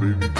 baby.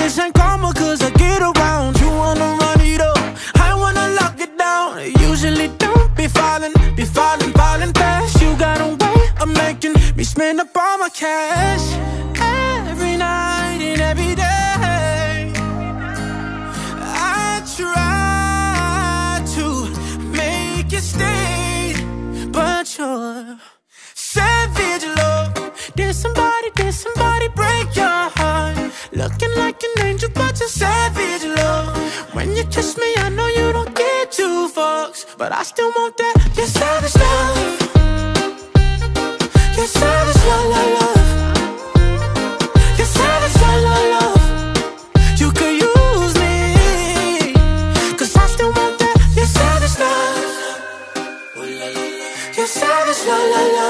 this ain't karma, cause I get around. You wanna run it up, I wanna lock it down. Usually don't be falling, be falling, falling fast. You got a way of making me spend up all my cash. Every night and every day, I try to make you stay, but you're savage love. Did somebody, did somebody break your heart? Looking like angel, but you're savage love. When you kiss me, I know you don't get two fucks, but I still want that. Your savage love. Your savage love, love, love. Your savage love, love, love. You could use me, 'cause I still want that. Your savage. Your love. Your savage love, love, love.